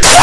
Yeah!